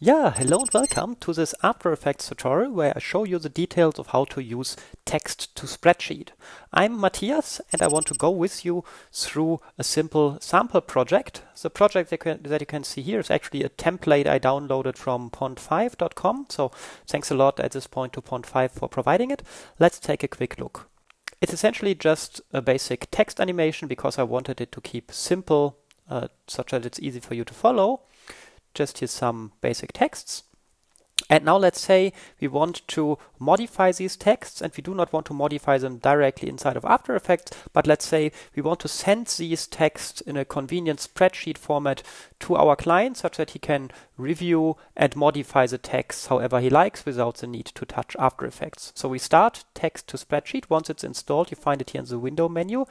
Yeah, hello and welcome to this After Effects tutorial where I show you the details of how to use text to spreadsheet. I'm Matthias and I want to go with you through a simple sample project. The project that, can, that you can see here is actually a template I downloaded from pond5.com, so thanks a lot at this point to pond5 for providing it. Let's take a quick look. It's essentially just a basic text animation because I wanted it to keep simple, uh, such that it's easy for you to follow just here some basic texts. And now let's say we want to modify these texts and we do not want to modify them directly inside of After Effects, but let's say we want to send these texts in a convenient spreadsheet format to our client such that he can review and modify the text however he likes without the need to touch After Effects. So we start text to spreadsheet. Once it's installed, you find it here in the window menu.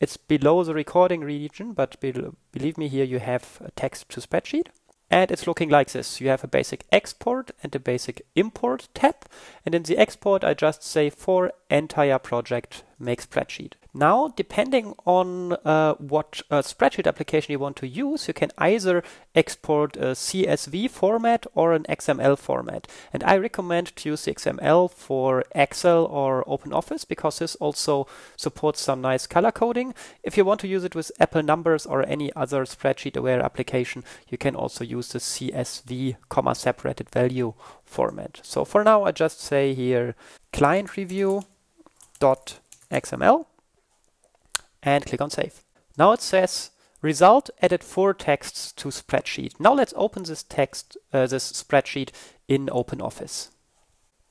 It's below the recording region, but be believe me, here you have a text to spreadsheet. And it's looking like this. You have a basic export and a basic import tab. And in the export, I just say for entire project make spreadsheet. Now, depending on uh, what uh, spreadsheet application you want to use, you can either export a CSV format or an XML format. And I recommend to use XML for Excel or OpenOffice because this also supports some nice color coding. If you want to use it with Apple numbers or any other spreadsheet aware application, you can also use the CSV comma separated value format. So for now, I just say here client review dot XML and click on Save. Now it says result added four texts to spreadsheet. Now let's open this text, uh, this spreadsheet in OpenOffice.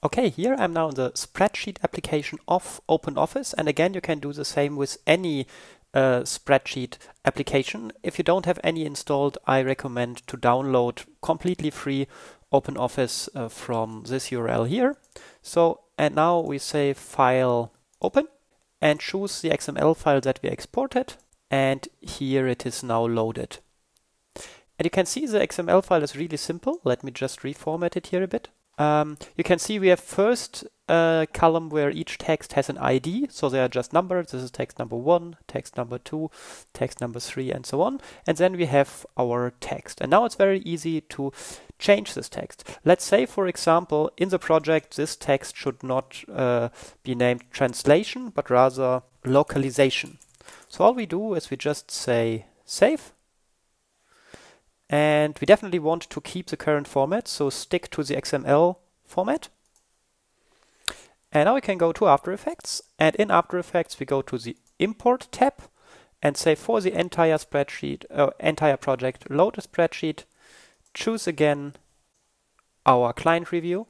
Okay, here I'm now in the spreadsheet application of OpenOffice. And again, you can do the same with any uh, spreadsheet application. If you don't have any installed, I recommend to download completely free OpenOffice uh, from this URL here. So, and now we say File Open and choose the XML file that we exported. And here it is now loaded. And you can see the XML file is really simple. Let me just reformat it here a bit. Um, you can see we have first a column where each text has an ID, so they are just numbered. This is text number one, text number two, text number three, and so on. And then we have our text. And now it's very easy to change this text. Let's say, for example, in the project, this text should not uh, be named translation, but rather localization. So all we do is we just say save and we definitely want to keep the current format, so stick to the XML format. And now we can go to After Effects. And in After Effects, we go to the Import tab and say for the entire spreadsheet, uh, entire project, load a spreadsheet, choose again our client review.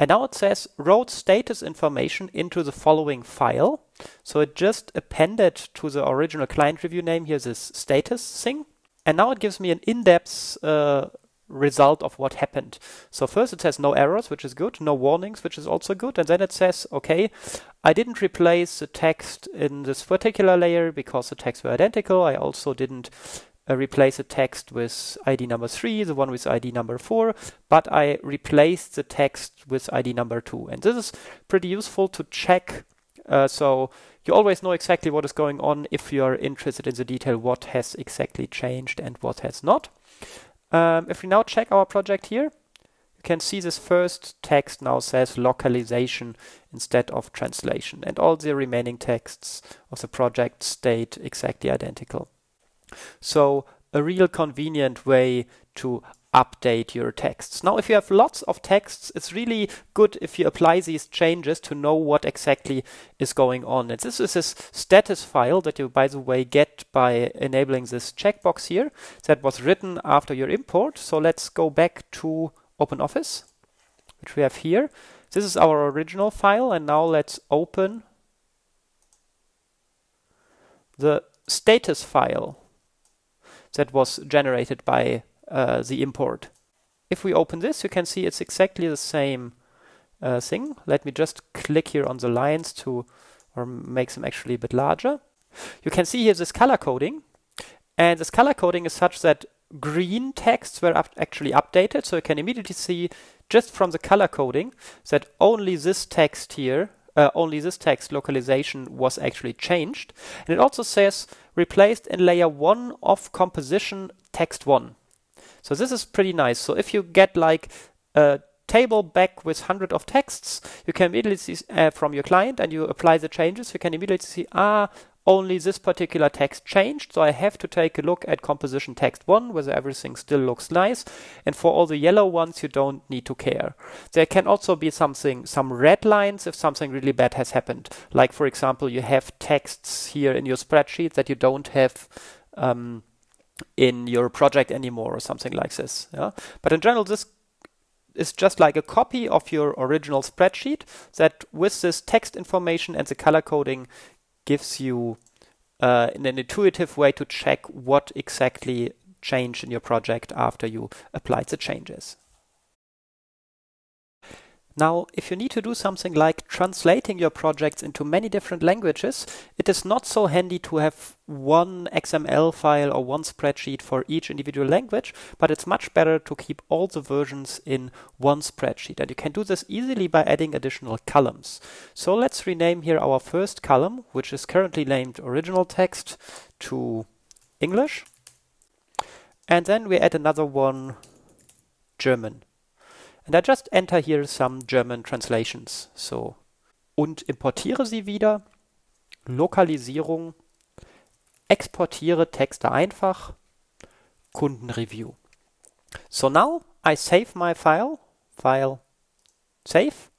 And now it says wrote status information into the following file. So it just appended to the original client review name here this status thing. And now it gives me an in-depth uh, result of what happened. So first it says no errors, which is good, no warnings, which is also good, and then it says, okay, I didn't replace the text in this particular layer because the texts were identical. I also didn't uh, replace the text with ID number 3, the one with ID number 4, but I replaced the text with ID number 2. And this is pretty useful to check uh, so you always know exactly what is going on if you are interested in the detail what has exactly changed and what has not. Um, if we now check our project here, you can see this first text now says localization instead of translation and all the remaining texts of the project stayed exactly identical. So a real convenient way to update your texts. Now, if you have lots of texts, it's really good if you apply these changes to know what exactly is going on. And this is this status file that you, by the way, get by enabling this checkbox here that was written after your import. So let's go back to OpenOffice, which we have here. This is our original file, and now let's open the status file that was generated by uh, the import. If we open this, you can see it's exactly the same uh, thing. Let me just click here on the lines to or make them actually a bit larger. You can see here this color coding. And this color coding is such that green texts were up actually updated. So you can immediately see just from the color coding that only this text here, uh, only this text localization was actually changed. And it also says replaced in layer 1 of composition text 1. So this is pretty nice. So if you get like a table back with hundred of texts, you can immediately see uh, from your client and you apply the changes, you can immediately see, ah, only this particular text changed, so I have to take a look at composition text 1, whether everything still looks nice, and for all the yellow ones you don't need to care. There can also be something, some red lines if something really bad has happened. Like for example, you have texts here in your spreadsheet that you don't have um, in your project anymore or something like this. Yeah? But in general, this is just like a copy of your original spreadsheet that with this text information and the color coding gives you uh, in an intuitive way to check what exactly changed in your project after you applied the changes. Now, if you need to do something like translating your projects into many different languages, it is not so handy to have one XML file or one spreadsheet for each individual language, but it's much better to keep all the versions in one spreadsheet. And you can do this easily by adding additional columns. So let's rename here our first column, which is currently named original text, to English. And then we add another one, German. And I just enter here some German translations. So, und importiere sie wieder, Lokalisierung, exportiere Texte einfach, Kundenreview. So now I save my file, file, save,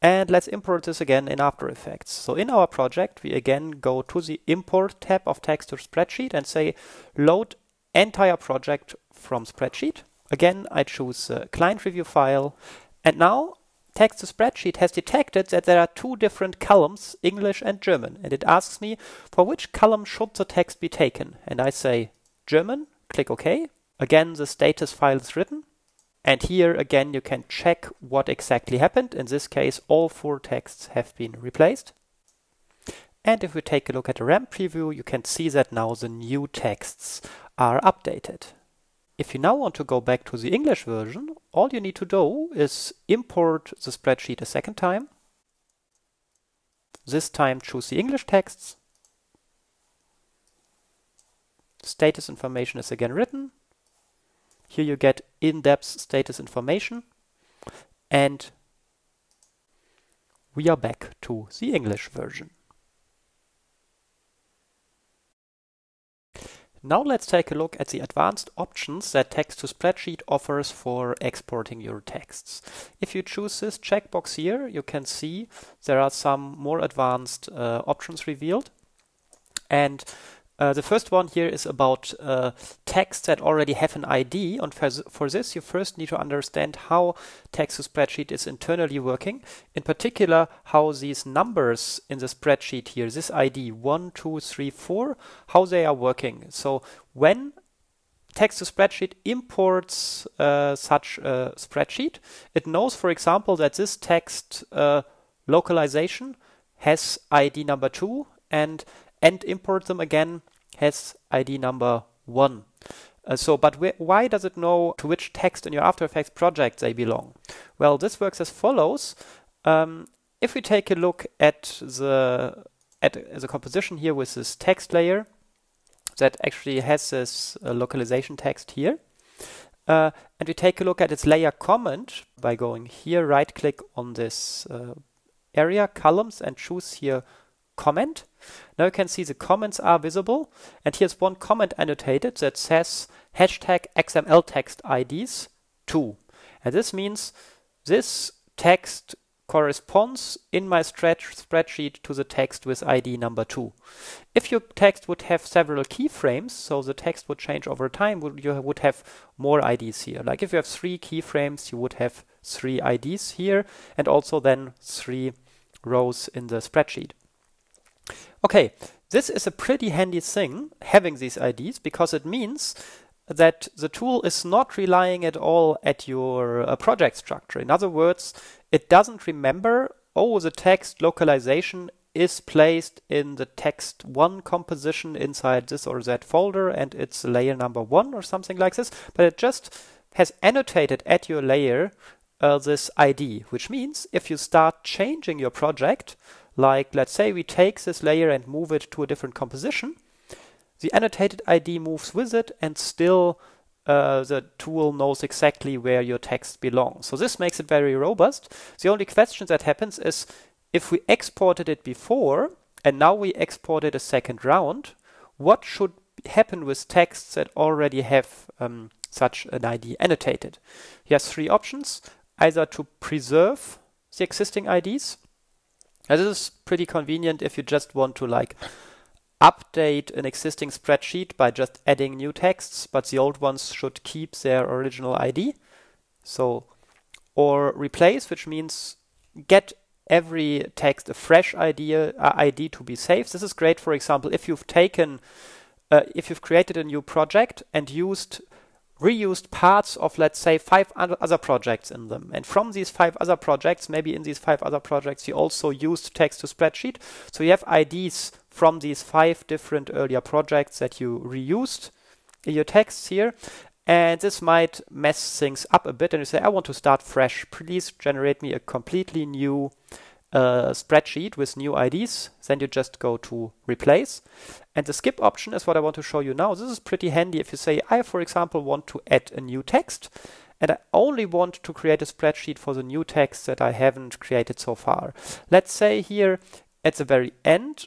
and let's import this again in After Effects. So in our project, we again go to the Import tab of Text to Spreadsheet and say Load entire project from Spreadsheet. Again, I choose the client review file. And now text to spreadsheet has detected that there are two different columns, English and German. And it asks me for which column should the text be taken. And I say German, click OK. Again, the status file is written. And here again, you can check what exactly happened. In this case, all four texts have been replaced. And if we take a look at the RAM preview, you can see that now the new texts are updated. If you now want to go back to the English version, all you need to do is import the spreadsheet a second time. This time choose the English texts. Status information is again written. Here you get in-depth status information. And we are back to the English version. Now let's take a look at the advanced options that Text-to-Spreadsheet offers for exporting your texts. If you choose this checkbox here, you can see there are some more advanced uh, options revealed. And uh, the first one here is about uh, texts that already have an ID. And for, for, this, you first need to understand how text to spreadsheet is internally working. In particular, how these numbers in the spreadsheet here, this ID 1, 2, 3, 4, how they are working. So when text to spreadsheet imports uh, such a spreadsheet, it knows, for example, that this text uh, localization has ID number 2 and and import them again has ID number 1. Uh, so, but why does it know to which text in your After Effects project they belong? Well, this works as follows. Um, if we take a look at the at the composition here with this text layer that actually has this uh, localization text here, uh, and we take a look at its layer comment by going here, right click on this uh, area columns and choose here comment. Now you can see the comments are visible and here's one comment annotated that says hashtag XML text IDs 2. And this means this text corresponds in my spreadsheet to the text with ID number 2. If your text would have several keyframes, so the text would change over time, you would have more IDs here. Like if you have three keyframes, you would have three IDs here and also then three rows in the spreadsheet. Okay, this is a pretty handy thing, having these IDs, because it means that the tool is not relying at all at your uh, project structure. In other words, it doesn't remember, oh, the text localization is placed in the text one composition inside this or that folder and it's layer number one or something like this, but it just has annotated at your layer uh, this ID, which means if you start changing your project, like, let's say we take this layer and move it to a different composition. The annotated ID moves with it and still uh, the tool knows exactly where your text belongs. So this makes it very robust. The only question that happens is if we exported it before and now we exported a second round, what should happen with texts that already have um, such an ID annotated? He has three options, either to preserve the existing IDs. Now, this is pretty convenient if you just want to like update an existing spreadsheet by just adding new texts, but the old ones should keep their original ID. So, or replace, which means get every text a fresh idea, uh, ID to be saved. This is great, for example, if you've taken, uh, if you've created a new project and used reused parts of, let's say, five other projects in them. And from these five other projects, maybe in these five other projects, you also used text to spreadsheet. So you have IDs from these five different earlier projects that you reused in your texts here. And this might mess things up a bit. And you say, I want to start fresh. Please generate me a completely new uh, spreadsheet with new IDs. Then you just go to replace. And the skip option is what I want to show you now. This is pretty handy if you say, I, for example, want to add a new text. And I only want to create a spreadsheet for the new text that I haven't created so far. Let's say here at the very end,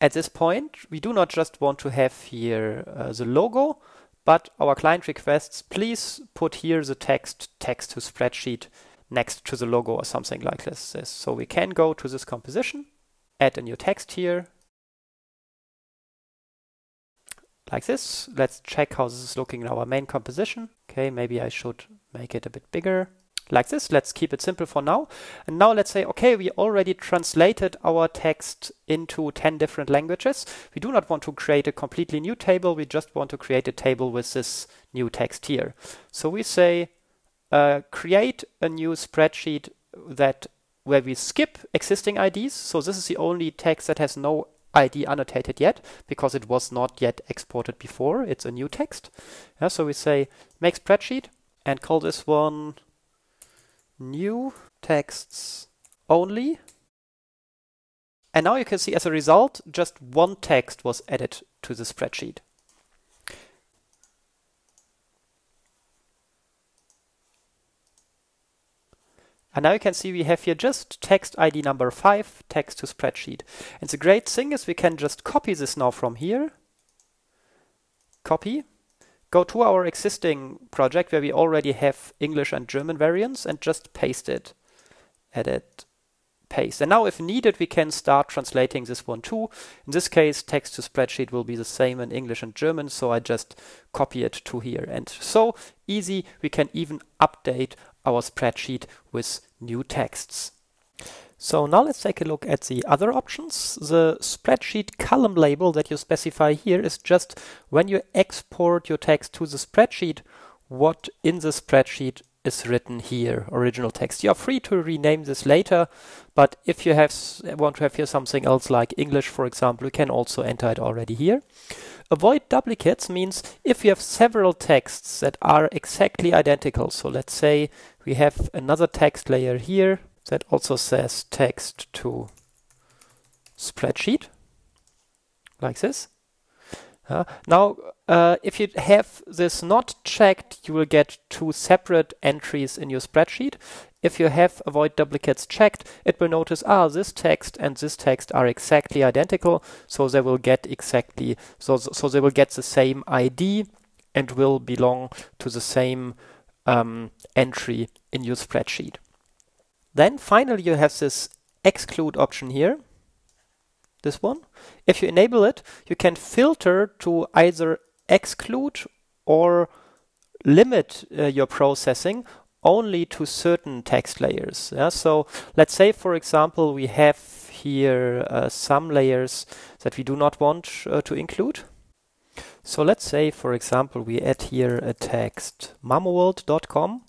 at this point, we do not just want to have here uh, the logo, but our client requests, please put here the text, text to spreadsheet next to the logo or something like this. So we can go to this composition, add a new text here, like this. Let's check how this is looking in our main composition. Okay, maybe I should make it a bit bigger. Like this, let's keep it simple for now. And now let's say, okay, we already translated our text into 10 different languages. We do not want to create a completely new table. We just want to create a table with this new text here. So we say, uh, create a new spreadsheet that where we skip existing IDs. So this is the only text that has no ID annotated yet because it was not yet exported before. It's a new text. Yeah, so we say make spreadsheet and call this one new texts only. And now you can see as a result, just one text was added to the spreadsheet. And now you can see we have here just text ID number 5, text to spreadsheet. And the great thing is we can just copy this now from here. Copy. Go to our existing project where we already have English and German variants and just paste it. Edit, paste. And now if needed, we can start translating this one too. In this case, text to spreadsheet will be the same in English and German, so I just copy it to here. And so easy, we can even update our spreadsheet with new texts. So now let's take a look at the other options. The spreadsheet column label that you specify here is just when you export your text to the spreadsheet, what in the spreadsheet is written here, original text. You're free to rename this later, but if you have want to have here something else like English, for example, you can also enter it already here. Avoid duplicates means if you have several texts that are exactly identical. So let's say we have another text layer here that also says text to spreadsheet, like this. Uh, now, uh, if you have this not checked, you will get two separate entries in your spreadsheet. If you have avoid duplicates checked, it will notice, ah, this text and this text are exactly identical, so they will get exactly, so, so they will get the same ID and will belong to the same um, entry in your spreadsheet. Then finally you have this exclude option here, this one. If you enable it, you can filter to either exclude or limit uh, your processing only to certain text layers. Yeah? So let's say, for example, we have here uh, some layers that we do not want uh, to include. So let's say, for example, we add here a text mamoworld.com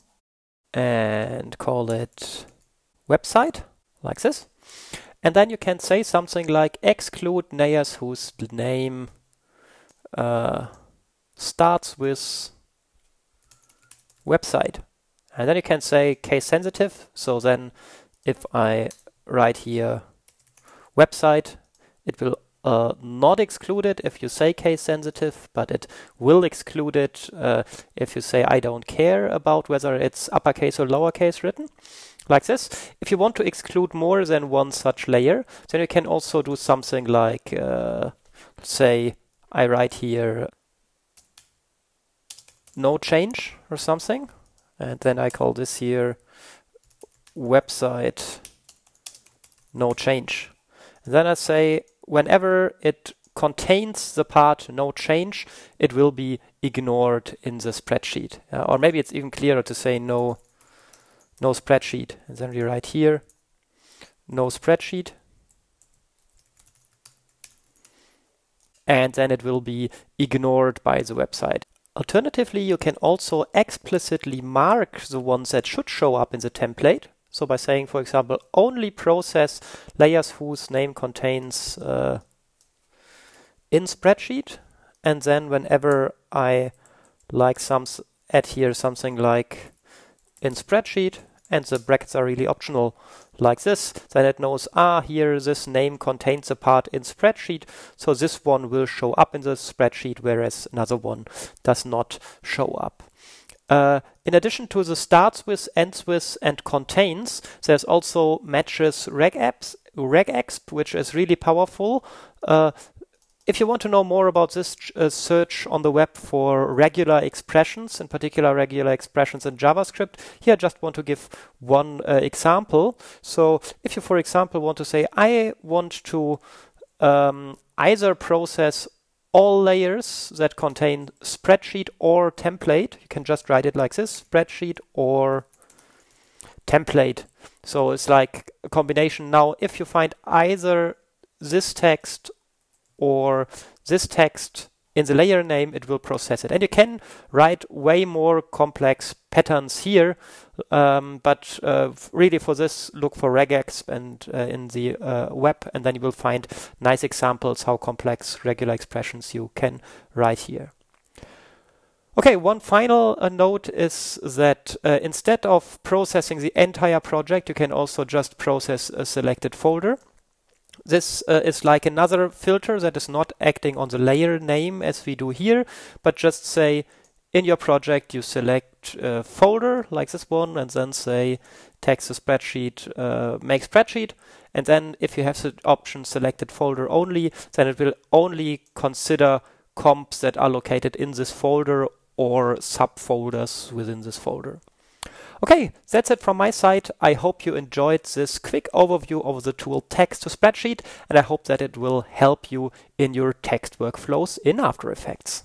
and call it website, like this. And then you can say something like exclude layers whose name uh, starts with website. And then you can say case sensitive. So then if I write here website, it will uh, not exclude it if you say case sensitive, but it will exclude it uh, if you say I don't care about whether it's uppercase or lowercase written like this. If you want to exclude more than one such layer, then you can also do something like, uh, say, I write here no change or something, and then I call this here website no change. And then I say whenever it contains the part no change, it will be ignored in the spreadsheet. Uh, or maybe it's even clearer to say no no spreadsheet. And then we write here, no spreadsheet. And then it will be ignored by the website. Alternatively, you can also explicitly mark the ones that should show up in the template. So by saying, for example, only process layers whose name contains uh, in spreadsheet. And then whenever I like some add here something like in spreadsheet, and the brackets are really optional like this, then it knows, ah, here this name contains a part in spreadsheet, so this one will show up in the spreadsheet, whereas another one does not show up. Uh, in addition to the starts with, ends with, and contains, there's also matches regex, regex, which is really powerful. Uh, if you want to know more about this, uh, search on the web for regular expressions, in particular regular expressions in JavaScript. Here I just want to give one uh, example. So if you, for example, want to say, I want to um, either process all layers that contain spreadsheet or template, you can just write it like this, spreadsheet or template. So it's like a combination. Now, if you find either this text or this text in the layer name, it will process it. And you can write way more complex patterns here, um, but uh, really for this, look for regex and uh, in the uh, web, and then you will find nice examples how complex regular expressions you can write here. Okay, one final uh, note is that uh, instead of processing the entire project, you can also just process a selected folder. This uh, is like another filter that is not acting on the layer name as we do here, but just say in your project you select a folder like this one and then say text to spreadsheet, uh, make spreadsheet. And then if you have the option selected folder only, then it will only consider comps that are located in this folder or subfolders within this folder. Okay, that's it from my side. I hope you enjoyed this quick overview of the tool text to spreadsheet, and I hope that it will help you in your text workflows in After Effects.